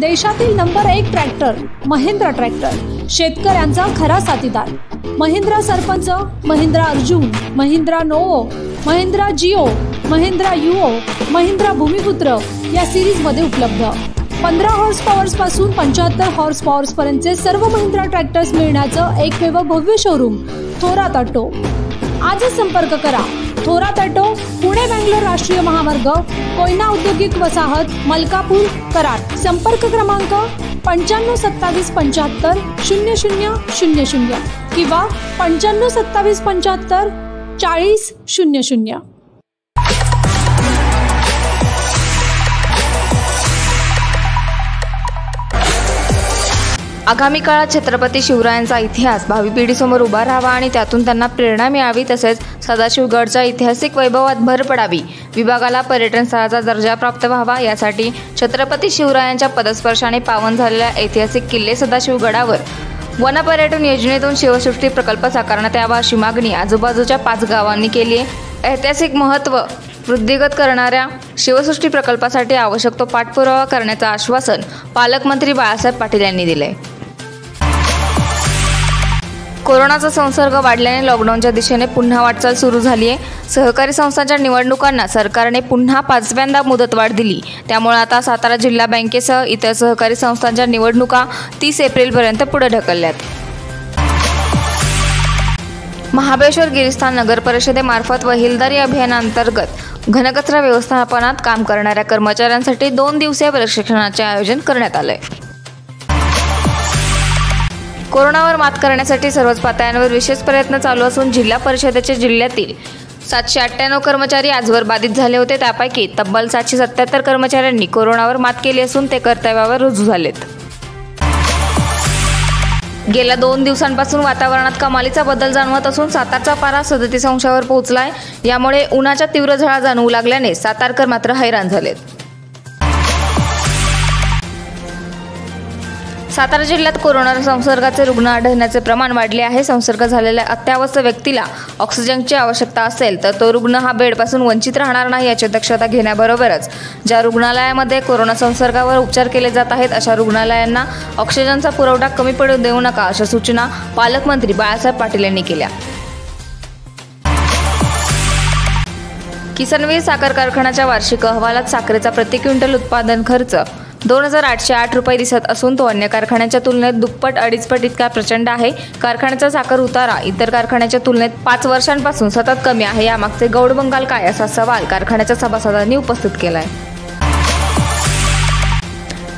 देशातील नंबर एक tractor Mahindra tractor. शेतकऱ्यांचा खरा साथीदार. Mahindra Sarpanch Mahindra Arjun Mahindra Novo Mahindra Jivo Mahindra Yuvo Mahindra Bhumiputra या सिरीजमध्ये उपलब्ध. पंधरा हॉर्स पॉवर्सपासून पंच्याहत्तर हॉर्स पॉवर्स पर्यंतचे सर्व महिंद्रा ट्रॅक्टर्स मिळण्याचं एकमेव भव्य शोरूम थोरात ऑटो. आजच संपर्क करा. थोरात ऑटो पुणे बँगलोर राष्ट्रीय महामार्ग कोयना औद्योगिक वसाहत मलकापूर कराड. संपर्क क्रमांक पंच्याण्णव सत्तावीस पंच्याहत्तर शून्य शून्य शून्य शून्य किंवा पंच्याण्णव सत्तावीस पंच्याहत्तर चाळीस शून्य शून्य. आगामी काळात छत्रपती शिवरायांचा इतिहास भावी पिढीसमोर उभा राहावा आणि त्यातून त्यांना प्रेरणा मिळावी तसेच सदाशिवगडच्या ऐतिहासिक वैभवात भर पडावी. विभागाला पर्यटन स्थळाचा दर्जा प्राप्त व्हावा. यासाठी छत्रपती शिवरायांच्या पदस्पर्शाने पावन झालेल्या ऐतिहासिक किल्ले सदाशिवगडावर. वनपर्यटन योजनेतून शिवसृष्टी प्रकल्प साकारण्यात यावा अशी मागणी आजूबाजूच्या पाच गावांनी केली आहे. ऐतिहासिक महत्त्व वृद्धिगत करणाऱ्या शिवसृष्टी प्रकल्पासाठी आवश्यक तो पाठपुरावा करण्याचं आश्वासन पालकमंत्री बाळासाहेब पाटील यांनी दिलंय. कोरोनाचा संसर्ग वाढल्याने लॉकडाऊनच्या दिशेने पुन्हा वाटचाल सुरू झाली आहे सहकारी संस्थांच्या निवडणुकांना सरकारने पुन्हा पाचव्यांदा मुदतवाढ दिली. त्यामुळे आता सातारा जिल्हा बँकेसह इतर सहकारी संस्थांच्या निवडणुका तीस एप्रिलपर्यंत पुढे ढकलल्यात. महाबळेश्वर गिरिस्थान नगर परिषदेमार्फत वहिलदारी अभियानांतर्गत घनकचरा व्यवस्थापनात काम करणाऱ्या कर्मचाऱ्यांसाठी दोन दिवसीय प्रशिक्षणाचे आयोजन करण्यात आले कोरोनावर मात करण्यासाठी सर्वच पातळ्यांवर विशेष प्रयत्न चालू असून जिल्हा परिषदेचे जिल्ह्यातील सातशे अठ्ठ्याण्णव कर्मचारी आजवर बाधित झाले होते. त्यापैकी तब्बल सातशे सत्याहत्तर कर्मचाऱ्यांनी कोरोनावर मात केली असून ते कर्तव्यावर रुजू झालेत. गेल्या दोन दिवसांपासून वातावरणात कमालीचा बदल जाणवत असून सातारचा पारा सदतीस अंशावर पोहोचलाय. यामुळे उन्हाच्या तीव्र झळा जाणवू लागल्याने सातारकर मात्र हैराण झालेत. सातारा जिल्ह्यात कोरोना संसर्गाचे रुग्ण आढळण्याचे प्रमाण वाढले आहे. संसर्ग झालेल्या अत्यावस्थ व्यक्तीला ऑक्सिजनची आवश्यकता असेल तर तो रुग्ण हा बेडपासून वंचित राहणार नाही याची दक्षता घेण्याबरोबरच. ज्या रुग्णालयामध्ये कोरोना संसर्गावर उपचार केले जात आहेत अशा रुग्णालयांना ऑक्सिजनचा पुरवठा कमी पडू देऊ नका अशा सूचना पालकमंत्री बाळासाहेब पाटील यांनी केल्या. किसनवीर साखर कारखान्याच्या वार्षिक अहवालात साखरेचा प्रति क्विंटल उत्पादन खर्च दोन हजार आठशे आठ रुपये दिसत असून तो अन्य कारखान्याच्या तुलनेत दुप्पट अडीचपट इतका प्रचंड आहे. कारखान्याचा साखर उतारा इतर कारखान्याच्या तुलनेत पाच वर्षांपासून सतत कमी आहे. यामागचे गौड बंगाल काय असा सवाल कारखान्याच्या सभासदांनी उपस्थित केलाय.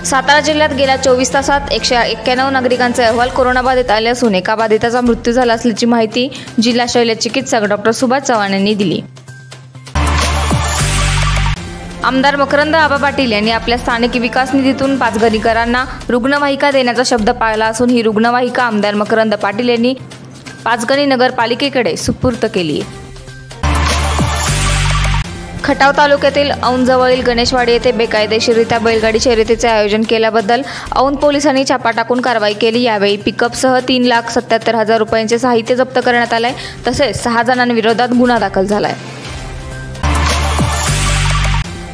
सातारा जिल्ह्यात गेल्या चोवीस तासात एकशे एक्क्याण्णव नागरिकांचे अहवाल कोरोनाबाधित आले असून एका बाधिताचा मृत्यू झाला असल्याची माहिती जिल्हा शल्य चिकित्सक डॉक्टर सुभाष चव्हाण यांनी दिली. आमदार मकरंद आबा पाटील यांनी आपल्या स्थानिक विकास निधीतून पाचगणीकरांना रुग्णवाहिका देण्याचा शब्द पाळला असून ही रुग्णवाहिका आमदार मकरंद पाटील यांनी पाचगणी नगरपालिकेकडे सुपूर्त केली. खटाव तालुक्यातील औंधजवळील गणेशवाडी येथे बेकायदेशीररित्या बैलगाडी शर्यतीचे आयोजन केल्याबद्दल औंध पोलिसांनी छापा टाकून कारवाई केली. यावेळी पिकअपसह तीन लाख सत्याहत्तर हजार रुपयांचे साहित्य जप्त करण्यात आले तसेच सहा जणांविरोधात गुन्हा दाखल झालाय.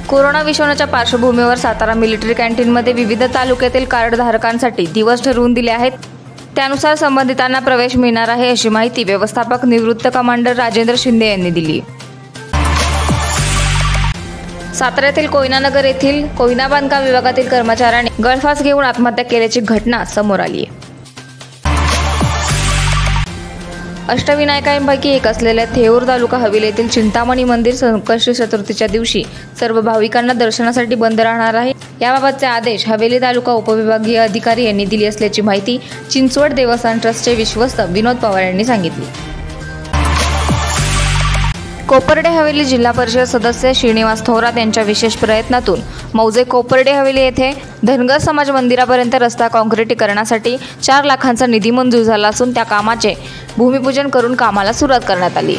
कोरोना विषाणूच्या पार्श्वभूमीवर सातारा मिलिटरी कॅन्टीनमध्ये विविध तालुक्यातील कार्डधारकांसाठी दिवस ठरवून दिले आहेत. त्यानुसार संबंधितांना प्रवेश मिळणार आहे अशी माहिती व्यवस्थापक निवृत्त कमांडर राजेंद्र शिंदे यांनी दिली. साताऱ्यातील कोयनानगर येथील कोयना बांधकाम विभागातील कर्मचाऱ्याने गळफास घेऊन आत्महत्या केल्याची घटना समोर आली आहे. अष्टविनायकांपैकी एक असलेल्या थेऊर तालुका हवेली येथील चिंतामणी मंदिर संकष्टी चतुर्थीच्या दिवशी सर्व भाविकांना दर्शनासाठी बंद राहणार आहे. याबाबतचे आदेश हवेली तालुका उपविभागीय अधिकारी यांनी दिली असल्याची माहिती चिंचवड देवस्थान ट्रस्टचे विश्वस्त विनोद पवार यांनी सांगितली. कोपर्डे हवेली जिल्हा परिषद सदस्य श्रीनिवास थोरात यांच्या विशेष प्रयत्नातून मौजे कोपर्डे हवेली येथे धनगर समाज मंदिरापर्यंत रस्ता काँक्रिटीकरणासाठी चार लाखांचा निधी मंजूर झाला असून त्या कामाचे भूमिपूजन करून कामाला सुरुवात करण्यात आली.